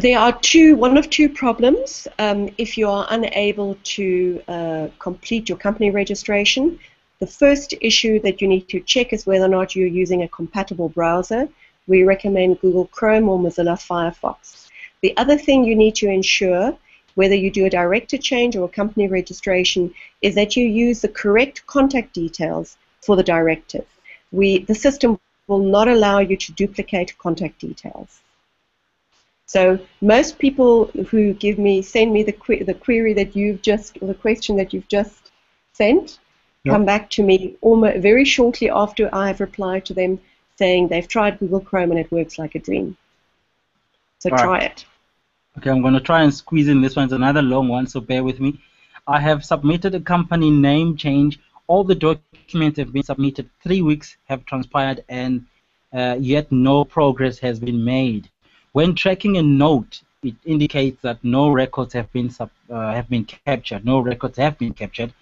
There are two, one of two problems. Um, if you are unable to uh, complete your company registration, the first issue that you need to check is whether or not you're using a compatible browser. We recommend Google Chrome or Mozilla Firefox. The other thing you need to ensure, whether you do a director change or a company registration, is that you use the correct contact details for the directive. We, the system will not allow you to duplicate contact details. So most people who give me send me the que- the query that you've just the question that you've just sent yep. come back to me almost very shortly after I have replied to them saying they've tried Google Chrome and it works like a dream. So All try right. it. Okay, I'm going to try and squeeze in this one's another long one, so bear with me. I have submitted a company name change. All the documents have been submitted. Three weeks have transpired, and uh, yet no progress has been made. When tracking a note, it indicates that no records have been sub, uh, have been captured. No records have been captured.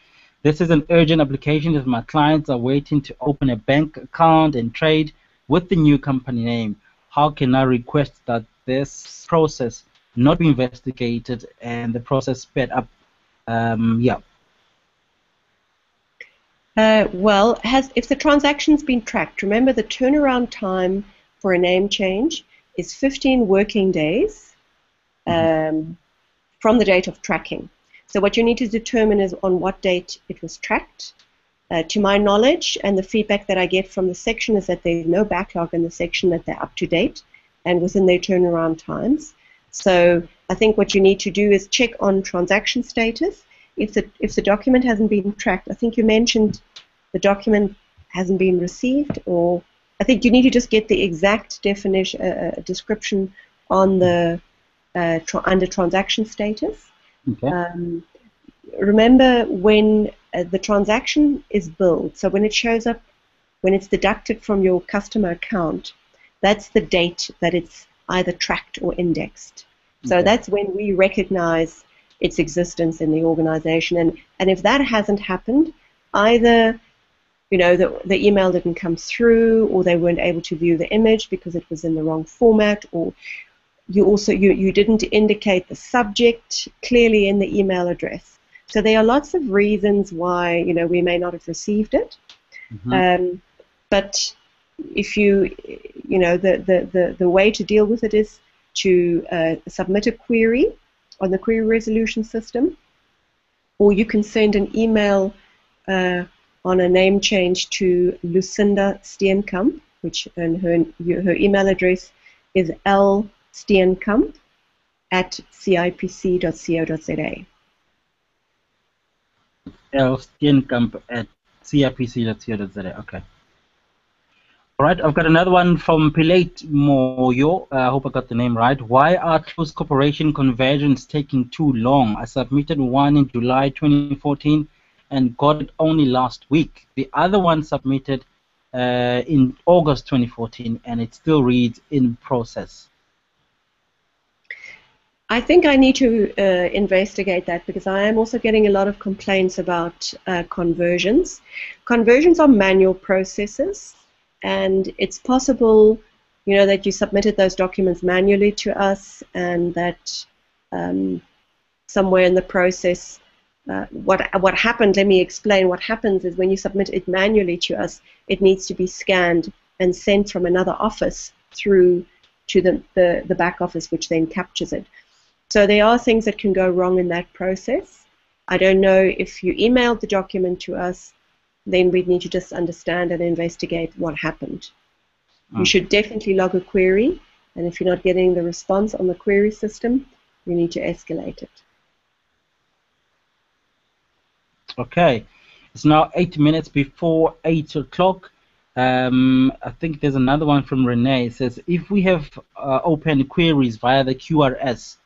This is an urgent application as my clients are waiting to open a bank account and trade with the new company name. How can I request that this process not be investigated and the process sped up? Um, yeah. Uh, well, has if the transaction's been tracked, remember the turnaround time for a name change is 15 working days mm-hmm. um, from the date of tracking. So what you need to determine is on what date it was tracked. Uh, to my knowledge, and the feedback that I get from the section is that there's no backlog in the section, that they're up to date and within their turnaround times. So I think what you need to do is check on transaction status. If the if the document hasn't been tracked, I think you mentioned the document hasn't been received or I think you need to just get the exact definition, uh, uh description on the uh, tra under transaction status. Okay. Um, remember when uh, the transaction is billed, so when it shows up, when it's deducted from your customer account, that's the date that it's either tracked or indexed. So okay. that's when we recognize its existence in the organization. And, and if that hasn't happened, either you know the, the email didn't come through or they weren't able to view the image because it was in the wrong format or you also you, you didn't indicate the subject clearly in the email address so there are lots of reasons why you know we may not have received it mm-hmm. um, but if you you know the, the, the, the way to deal with it is to uh, submit a query on the query resolution system or you can send an email uh, on a name change to Lucinda Steenkamp, which and her, her email address is lsteenkamp at cipc.co.za. lsteenkamp at cipc.co.za, okay. All right, I've got another one from Pilate Moyo. Uh, I hope I got the name right. Why are close corporation conversions taking too long? I submitted one in July 2014 and got it only last week. The other one submitted uh, in August 2014, and it still reads in process. I think I need to uh, investigate that because I am also getting a lot of complaints about uh, conversions. Conversions are manual processes, and it's possible, you know, that you submitted those documents manually to us, and that um, somewhere in the process uh, what what happened? Let me explain. What happens is when you submit it manually to us, it needs to be scanned and sent from another office through to the, the, the back office, which then captures it. So there are things that can go wrong in that process. I don't know if you emailed the document to us, then we'd need to just understand and investigate what happened. You hmm. should definitely log a query, and if you're not getting the response on the query system, you need to escalate it. Okay, it's now eight minutes before eight o'clock. Um, I think there's another one from Renee. It says if we have uh, opened queries via the QRS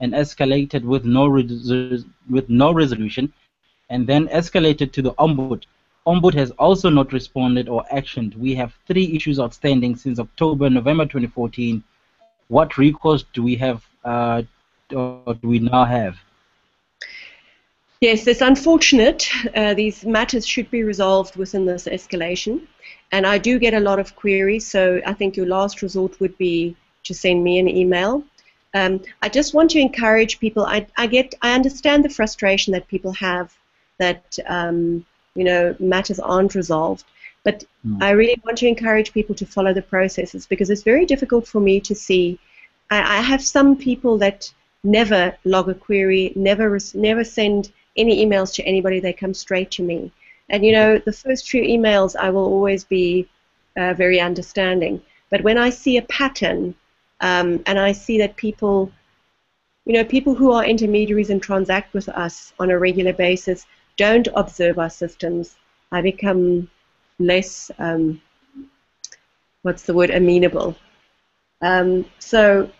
and escalated with no with no resolution, and then escalated to the ombud, ombud has also not responded or actioned. We have three issues outstanding since October, November 2014. What recourse do we have? Uh, or do we now have? Yes, it's unfortunate. Uh, these matters should be resolved within this escalation. And I do get a lot of queries, so I think your last resort would be to send me an email. Um, I just want to encourage people. I, I, get, I understand the frustration that people have that um, you know matters aren't resolved, but mm. I really want to encourage people to follow the processes because it's very difficult for me to see. I, I have some people that never log a query, never never send any emails to anybody, they come straight to me. And you know, the first few emails I will always be uh, very understanding. But when I see a pattern um, and I see that people, you know, people who are intermediaries and transact with us on a regular basis don't observe our systems, I become less, um, what's the word, amenable. Um, so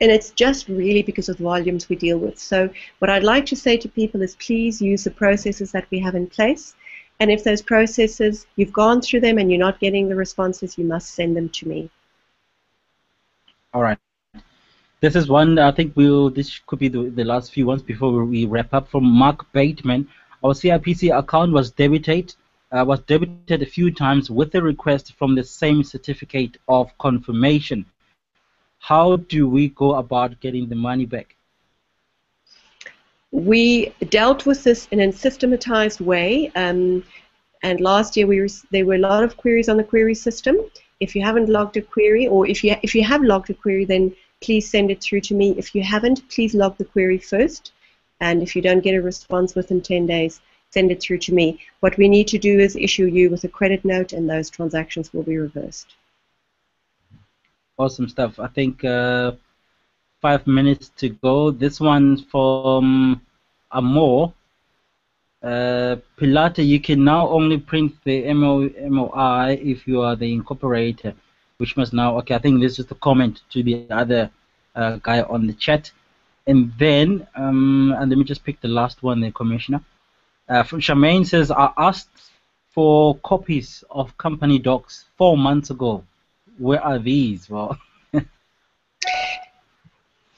and it's just really because of the volumes we deal with. So what I'd like to say to people is please use the processes that we have in place. And if those processes, you've gone through them and you're not getting the responses, you must send them to me. All right. This is one, I think we'll, this could be the, the last few ones before we wrap up. From Mark Bateman, our CIPC account was debited, uh, was debited a few times with a request from the same certificate of confirmation how do we go about getting the money back? We dealt with this in a systematized way. Um, and last year we there were a lot of queries on the query system. If you haven't logged a query, or if you if you have logged a query, then please send it through to me. If you haven't, please log the query first. And if you don't get a response within 10 days, send it through to me. What we need to do is issue you with a credit note, and those transactions will be reversed. Awesome stuff. I think uh, five minutes to go. This one from Amor. uh, Pilate, you can now only print the MO, MOI if you are the incorporator, which must now, okay, I think this is the comment to the other uh, guy on the chat. And then, um, and let me just pick the last one, the commissioner. Uh, from Charmaine says, I asked for copies of company docs four months ago. Where are these? Well,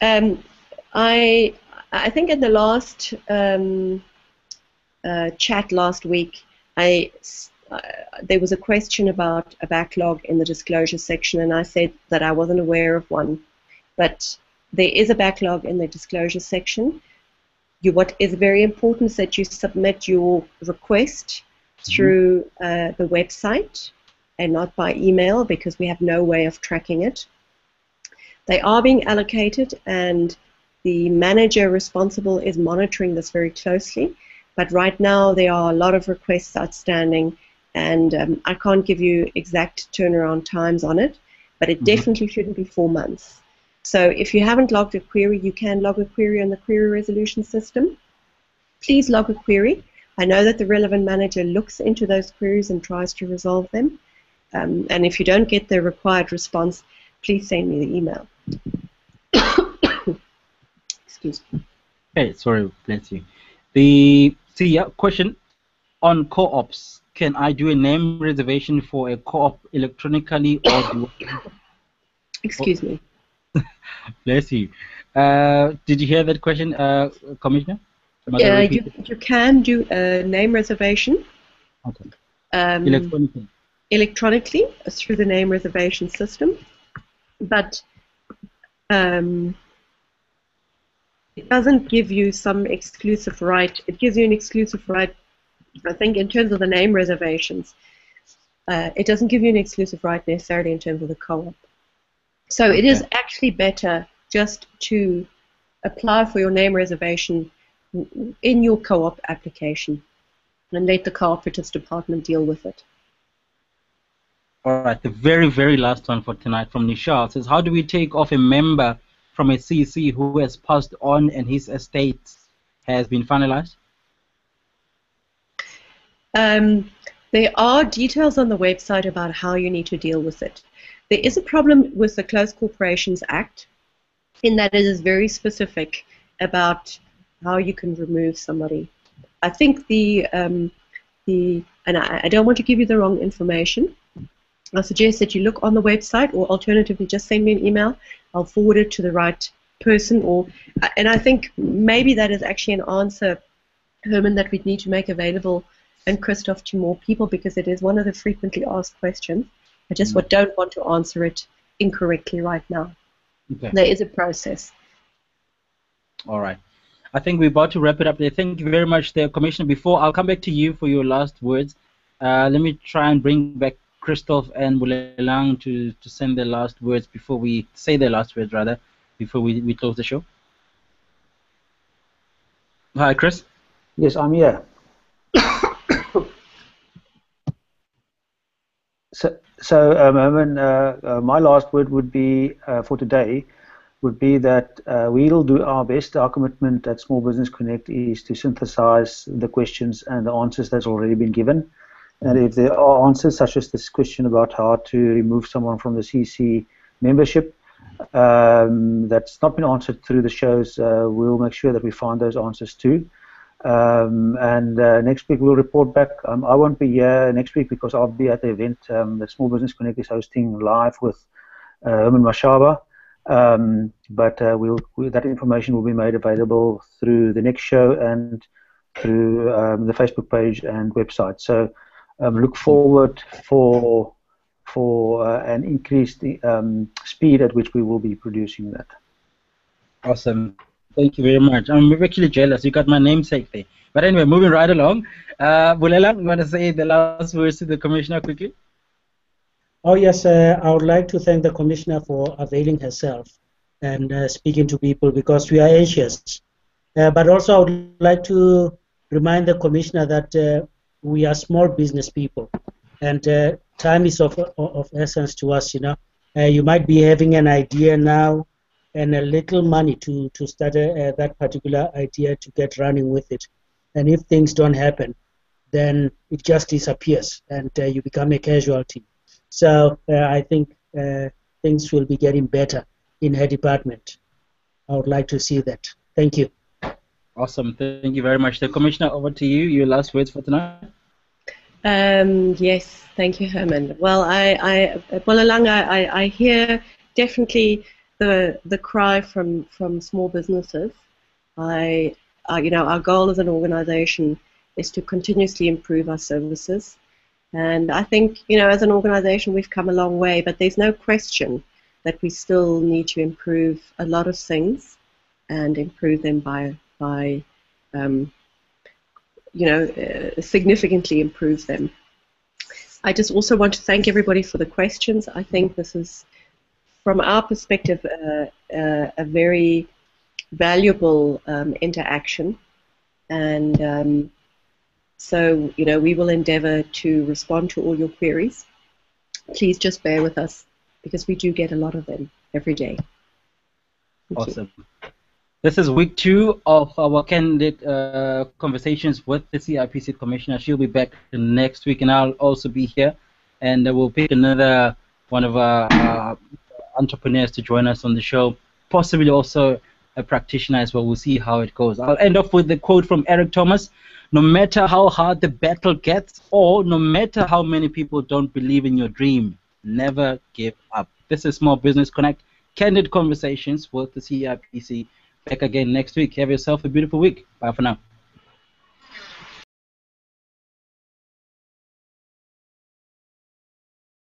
um, I I think in the last um, uh, chat last week, I uh, there was a question about a backlog in the disclosure section, and I said that I wasn't aware of one, but there is a backlog in the disclosure section. You, what is very important is that you submit your request mm-hmm. through uh, the website and not by email because we have no way of tracking it. They are being allocated, and the manager responsible is monitoring this very closely. But right now, there are a lot of requests outstanding, and um, I can't give you exact turnaround times on it, but it mm-hmm. definitely shouldn't be four months. So if you haven't logged a query, you can log a query on the query resolution system. Please log a query. I know that the relevant manager looks into those queries and tries to resolve them. Um, and if you don't get the required response, please send me the email. Excuse me. Hey, sorry, bless you. The see, yeah, question on co-ops. Can I do a name reservation for a co-op electronically or do? Excuse me. Bless you. Uh, did you hear that question, uh, Commissioner? Yeah, you, you can do a name reservation. Okay. Um, electronically. Electronically through the name reservation system, but um, it doesn't give you some exclusive right. It gives you an exclusive right, I think, in terms of the name reservations. Uh, it doesn't give you an exclusive right necessarily in terms of the co-op. So okay. it is actually better just to apply for your name reservation in your co-op application and let the cooperatives department deal with it. All right, the very, very last one for tonight from Nishal says, how do we take off a member from a CC who has passed on and his estate has been finalized? Um, there are details on the website about how you need to deal with it. There is a problem with the Closed Corporations Act in that it is very specific about how you can remove somebody. I think the um, the and I, I, don't want to give you the wrong information. I suggest that you look on the website, or alternatively, just send me an email. I'll forward it to the right person. Or and I think maybe that is actually an answer, Herman, that we'd need to make available and Christoff to more people because it is one of the frequently asked questions. I just mm. don't want to answer it incorrectly right now. Okay. There is a process. All right. I think we're about to wrap it up there. Thank you very much, there, Commissioner. Before I'll come back to you for your last words, uh, let me try and bring back Christoff and Bolelang to, to send their last words before we say their last words, rather, before we, we close the show. Hi, Chris. Yes, I'm here. So, so um, uh, uh, my last word would be uh, for today would be that uh, we'll do our best. Our commitment at Small Business Connect is to synthesize the questions and the answers that's already been given. And if there are answers, such as this question about how to remove someone from the CC membership, um, that's not been answered through the shows, uh, we'll make sure that we find those answers too. Um, and uh, next week we'll report back. Um, I won't be here next week because I'll be at the event um, that Small Business Connect is hosting live with uh, Mashaba. Um, but uh, we'll, we, that information will be made available through the next show and through um, the Facebook page and website. So um, look forward for for uh, an increased speed at which we will be producing that. Awesome. Thank you very much. I'm actually jealous. You got my namesake there. But anyway, moving right along. Uh, Bulela, you want to say the last words to the commissioner quickly? Oh, yes. Uh, I would like to thank the commissioner for availing herself and uh, speaking to people because we are anxious. Uh, but also, I would like to remind the commissioner that uh, we are small business people and uh, time is of, of essence to us, you know. Uh, you might be having an idea now and a little money to, to start a, uh, that particular idea to get running with it. And if things don't happen, then it just disappears and uh, you become a casualty. So uh, I think uh, things will be getting better in her department. I would like to see that. Thank you. Awesome. Thank you very much. The Commissioner, over to you. Your last words for tonight. Um, yes, thank you, Herman. Well, I, I, Bolalanga, I, I hear definitely the the cry from from small businesses. I, I, you know, our goal as an organisation is to continuously improve our services, and I think, you know, as an organisation, we've come a long way. But there's no question that we still need to improve a lot of things, and improve them by by um, you know, uh, significantly improve them. I just also want to thank everybody for the questions. I think this is, from our perspective, a very valuable um, interaction. And um, so, you know, we will endeavor to respond to all your queries. Please just bear with us because we do get a lot of them every day. Thank awesome. You. This is week two of our candid uh, conversations with the CIPC Commissioner. She'll be back next week, and I'll also be here. And we'll pick another one of our uh, entrepreneurs to join us on the show, possibly also a practitioner as well. We'll see how it goes. I'll end off with the quote from Eric Thomas No matter how hard the battle gets, or no matter how many people don't believe in your dream, never give up. This is Small Business Connect, candid conversations with the CIPC back again next week. Have yourself a beautiful week. Bye for now.